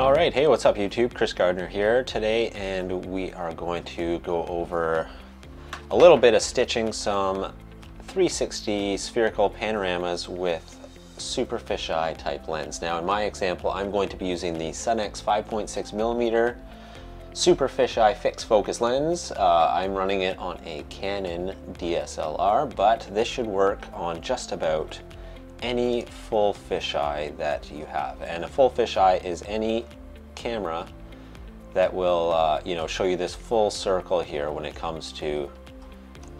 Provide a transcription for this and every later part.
All right, hey, what's up YouTube? Chris Gardiner here today, and we are going to go over a little bit of stitching some 360 spherical panoramas with super fisheye type lens. Now in my example, I'm going to be using the Sunex 5.6 millimeter super fisheye fixed focus lens. Uh, I'm running it on a Canon DSLR, but this should work on just about any full fisheye that you have. And a full fisheye is any camera that will uh, you know, show you this full circle here when it comes to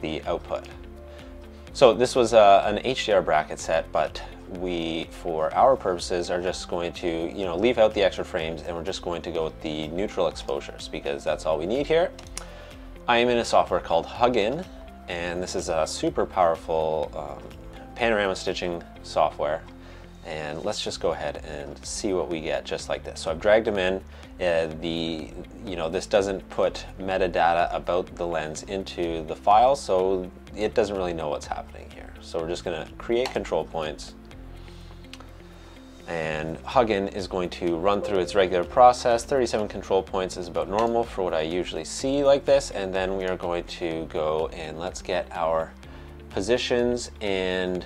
the output. So this was uh, an HDR bracket set, but we, for our purposes, are just going to you know, leave out the extra frames and we're just going to go with the neutral exposures because that's all we need here. I am in a software called Hugin, and this is a super powerful um, panorama stitching software and let's just go ahead and see what we get just like this. So I've dragged them in. Uh, the you know this doesn't put metadata about the lens into the file, so it doesn't really know what's happening here. So we're just going to create control points, and Hugin is going to run through its regular process. 37 control points is about normal for what I usually see like this, and then we are going to go and let's get our positions and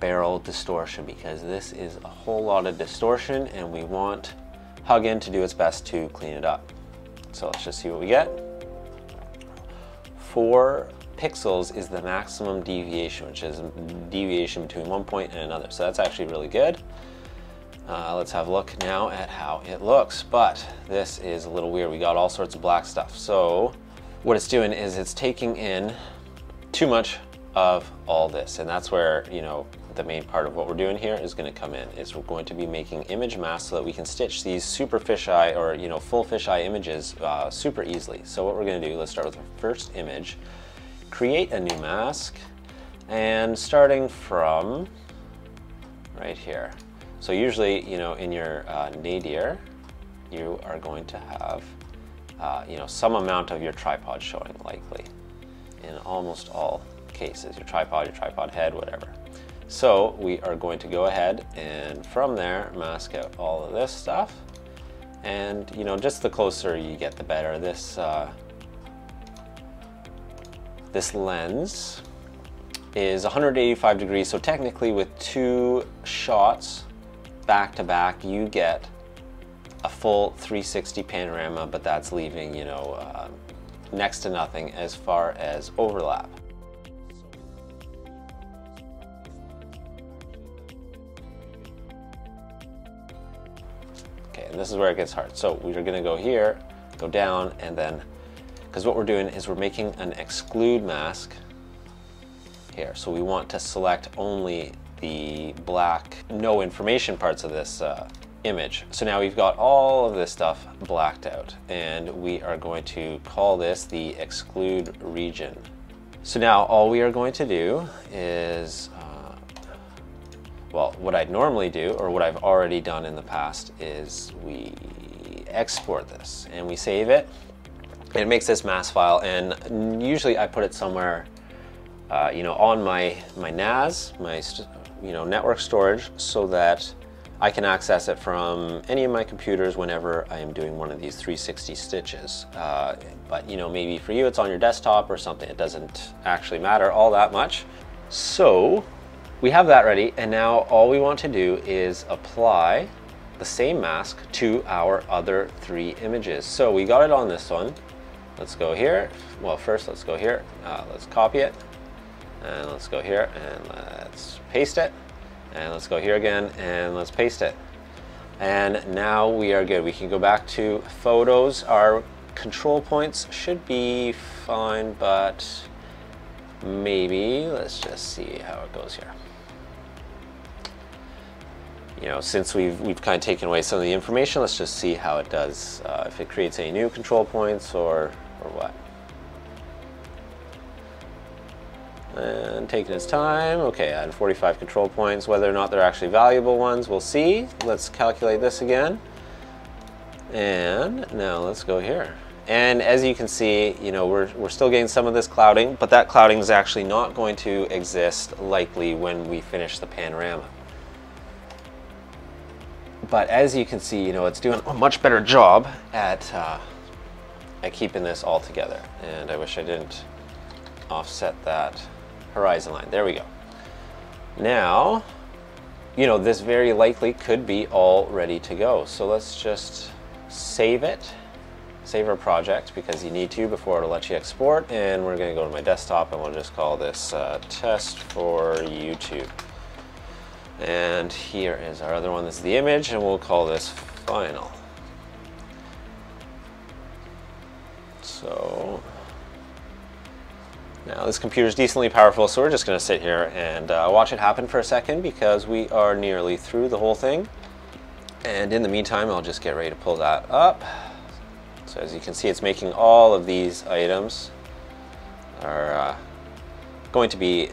barrel distortion because this is a whole lot of distortion and we want Hugin to do its best to clean it up. So let's just see what we get. Four pixels is the maximum deviation, which is deviation between one point and another. So that's actually really good. Uh, let's have a look now at how it looks, but this is a little weird. We got all sorts of black stuff. So what it's doing is it's taking in too much of all this. And that's where, you know, the main part of what we're doing here is going to come in is we're going to be making image masks so that we can stitch these super fisheye or you know full fisheye images uh, super easily. So what we're going to do, let's start with our first image, create a new mask, and starting from right here. So usually, you know, in your uh, nadir, you are going to have, uh, you know, some amount of your tripod showing likely in almost all cases, your tripod, your tripod head, whatever. So we are going to go ahead and from there mask out all of this stuff. And you know, just the closer you get, the better. This, uh, this lens is 185 degrees. So technically with two shots back to back, you get a full 360 panorama, but that's leaving, you know, uh, next to nothing as far as overlap. And this is where it gets hard. So we're gonna go here, go down, and then, because what we're doing is we're making an exclude mask here. So we want to select only the black, no information parts of this uh, image. So now we've got all of this stuff blacked out and we are going to call this the exclude region. So now all we are going to do is well, what I'd normally do, or what I've already done in the past, is we export this and we save it. It makes this mask file, and usually I put it somewhere, uh, you know, on my my NAS, my you know network storage, so that I can access it from any of my computers whenever I am doing one of these 360 stitches. Uh, but you know, maybe for you it's on your desktop or something. It doesn't actually matter all that much. So we have that ready and now all we want to do is apply the same mask to our other three images. So we got it on this one. Let's go here. Well, first let's go here. Uh, let's copy it. And let's go here and let's paste it. And let's go here again and let's paste it. And now we are good. We can go back to photos. Our control points should be fine, but maybe. Let's just see how it goes here you know, since we've, we've kind of taken away some of the information, let's just see how it does, uh, if it creates any new control points or, or what. And taking its time, okay, had 45 control points. Whether or not they're actually valuable ones, we'll see. Let's calculate this again. And now let's go here. And as you can see, you know, we're, we're still getting some of this clouding, but that clouding is actually not going to exist likely when we finish the panorama. But as you can see, you know, it's doing a much better job at, uh, at keeping this all together. And I wish I didn't offset that horizon line. There we go. Now, you know, this very likely could be all ready to go. So let's just save it, save our project because you need to before it'll let you export. And we're gonna go to my desktop and we'll just call this uh, test for YouTube. And here is our other one, this is the image, and we'll call this final. So now this computer is decently powerful, so we're just going to sit here and uh, watch it happen for a second because we are nearly through the whole thing. And in the meantime, I'll just get ready to pull that up. So as you can see, it's making all of these items are uh, going to be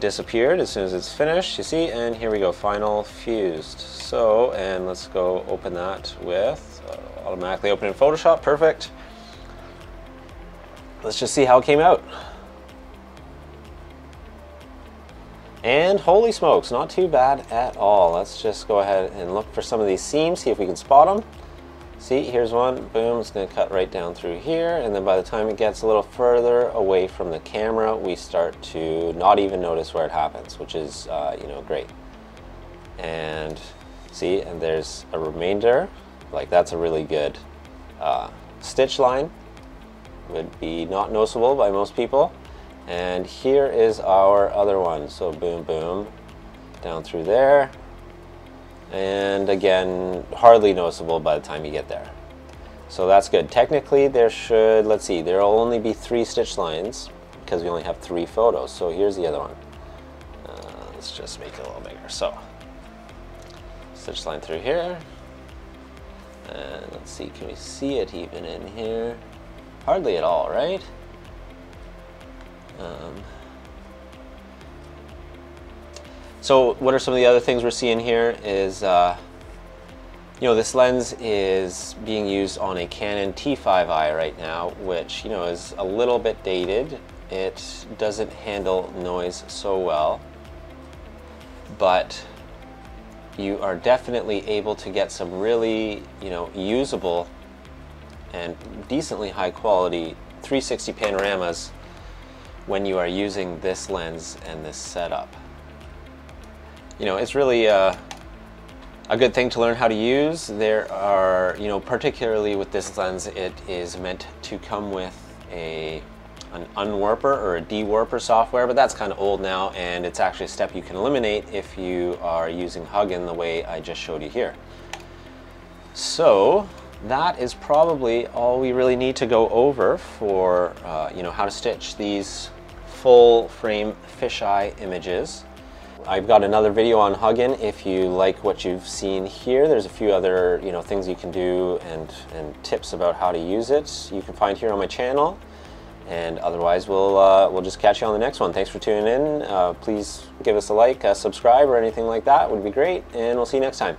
disappeared as soon as it's finished, you see, and here we go, final fused. So, and let's go open that with, uh, automatically open in Photoshop, perfect. Let's just see how it came out. And holy smokes, not too bad at all. Let's just go ahead and look for some of these seams, see if we can spot them. See, here's one, boom, it's gonna cut right down through here, and then by the time it gets a little further away from the camera, we start to not even notice where it happens, which is, uh, you know, great. And see, and there's a remainder, like that's a really good uh, stitch line, would be not noticeable by most people. And here is our other one, so boom, boom, down through there, and again hardly noticeable by the time you get there. So that's good. Technically there should let's see there will only be three stitch lines because we only have three photos. So here's the other one. Uh, let's just make it a little bigger. So stitch line through here. And let's see can we see it even in here? Hardly at all right? Um, So what are some of the other things we're seeing here is, uh, you know, this lens is being used on a Canon T5i right now, which, you know, is a little bit dated. It doesn't handle noise so well, but you are definitely able to get some really, you know, usable and decently high quality 360 panoramas when you are using this lens and this setup you know, it's really uh, a good thing to learn how to use. There are, you know, particularly with this lens, it is meant to come with a an unwarper or a dewarper software, but that's kind of old now, and it's actually a step you can eliminate if you are using Hugin the way I just showed you here. So that is probably all we really need to go over for, uh, you know, how to stitch these full frame fisheye images. I've got another video on Hugin if you like what you've seen here. There's a few other you know things you can do and, and tips about how to use it you can find here on my channel. And otherwise, we'll, uh, we'll just catch you on the next one. Thanks for tuning in. Uh, please give us a like, subscribe, or anything like that would be great. And we'll see you next time.